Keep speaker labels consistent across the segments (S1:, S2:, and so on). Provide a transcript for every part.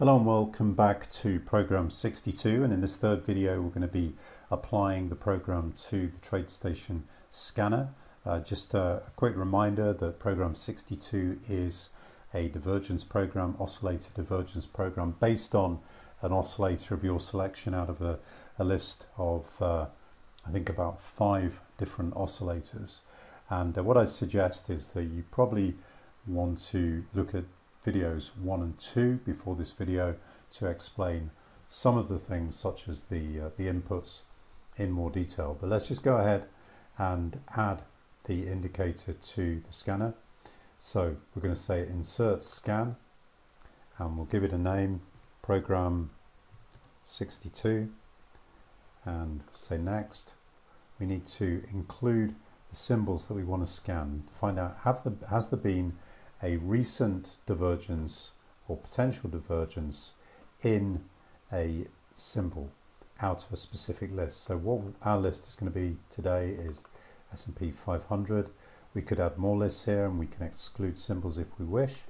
S1: Hello and welcome back to program 62 and in this third video we're going to be applying the program to the TradeStation scanner. Uh, just a, a, quick reminder that program 62 is a divergence program, oscillator divergence program based on an oscillator of your selection out of a, a list of uh, I think about five different oscillators and uh, what I suggest is that you probably want to look at videos one and two before this video to explain some of the things such as the, uh, the inputs in more detail. But let's just go ahead and add the indicator to the scanner. So we're going to say insert scan and we'll give it a name, program 62 and say next. We need to include the symbols that we want to scan, find out have the, has there been a recent divergence or potential divergence in a symbol out of a specific list. So what our list is going to be today is S&P 500. We could add more lists here and we can exclude symbols if we wish.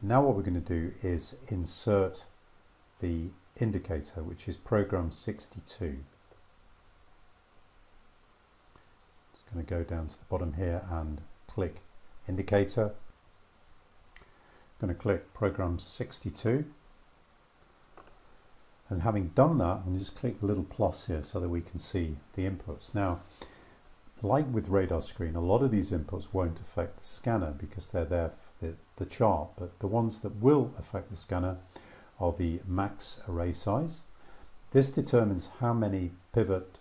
S1: Now what we're going to do is insert the indicator which is program 62. Just going to go down to the bottom here and click indicator. Going to click program 62 and having done that I'm just click the little plus here so that we can see the inputs. Now like with radar screen a lot of these inputs won't affect the scanner because they're there for the, the chart but the ones that will affect the scanner are the max array size. This determines how many pivot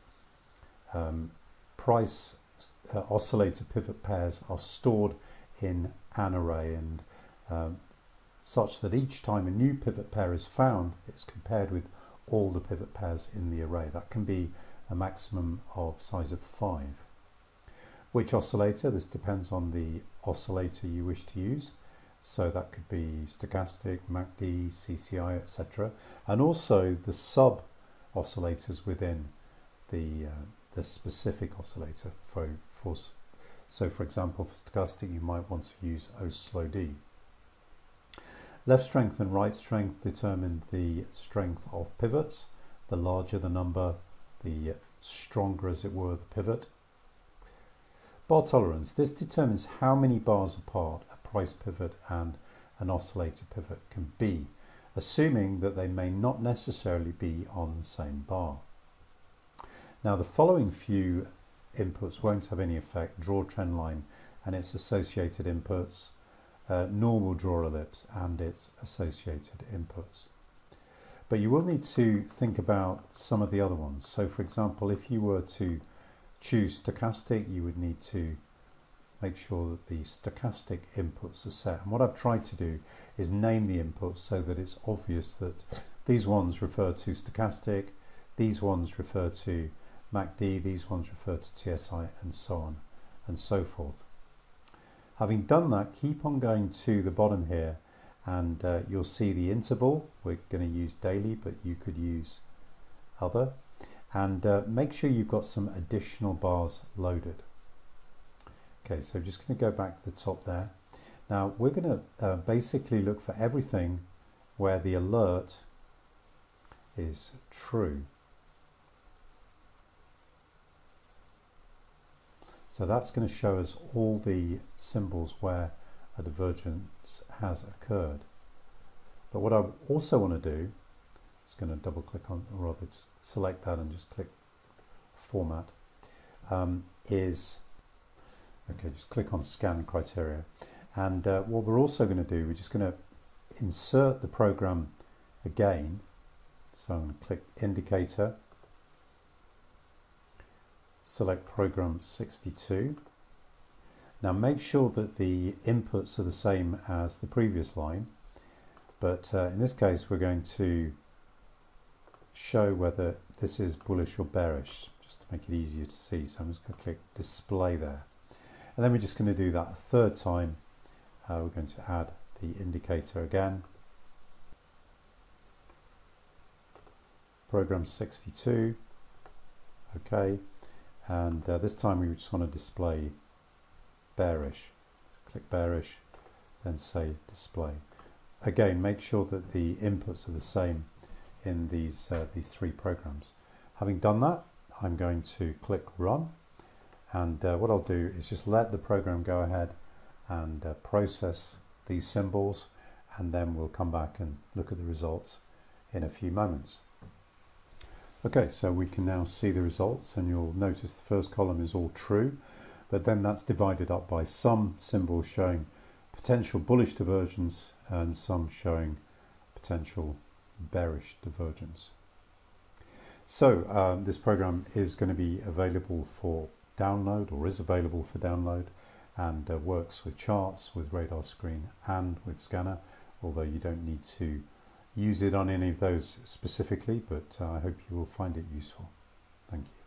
S1: um, price uh, oscillator pivot pairs are stored in an array and um, such that each time a new pivot pair is found it's compared with all the pivot pairs in the array. That can be a maximum of size of 5. Which oscillator? This depends on the oscillator you wish to use. So that could be stochastic, MACD, CCI, etc. And also the sub oscillators within the, uh, the specific oscillator for, for so for example, for stochastic, you might want to use oSlowD. Left strength and right strength determine the strength of pivots. The larger the number, the stronger, as it were, the pivot. Bar tolerance. This determines how many bars apart a price pivot and an oscillator pivot can be, assuming that they may not necessarily be on the same bar. Now the following few inputs won't have any effect, draw trend line and its associated inputs, uh, normal draw ellipse and its associated inputs. But you will need to think about some of the other ones. So for example, if you were to choose stochastic, you would need to make sure that the stochastic inputs are set. And what I've tried to do is name the inputs so that it's obvious that these ones refer to stochastic, these ones refer to MACD, these ones refer to TSI and so on and so forth. Having done that, keep on going to the bottom here and uh, you'll see the interval. We're going to use daily, but you could use other. And uh, make sure you've got some additional bars loaded. Okay, so just going to go back to the top there. Now we're going to uh, basically look for everything where the alert is true. So that's going to show us all the symbols where a divergence has occurred. But what I also want to do is going to double click on, or rather just select that and just click format, um, is, okay, just click on scan criteria. And uh, what we're also going to do, we're just going to insert the program again. So I'm going to click indicator select program 62. Now make sure that the inputs are the same as the previous line, but uh, in this case we're going to show whether this is bullish or bearish, just to make it easier to see. So I'm just going to click display there. And then we're just going to do that a third time. Uh, we're going to add the indicator again. Program 62. Okay and uh, this time we just want to display bearish click bearish then say display again, make sure that the inputs are the same in these, uh, these three programs. Having done that, I'm going to click Run. And uh, what I'll do is just let the program go ahead and uh, process these symbols and then we'll come back and look at the results in a few moments. Okay, so we can now see the results and you'll notice the first column is all true, but then that's divided up by some symbols showing potential bullish divergence and some showing potential bearish divergence. So um, this program is going to be available for download or is available for download and uh, works with charts, with radar screen and with scanner, although you don't need to use it on any of those specifically, but uh, I hope you will find it useful. Thank you.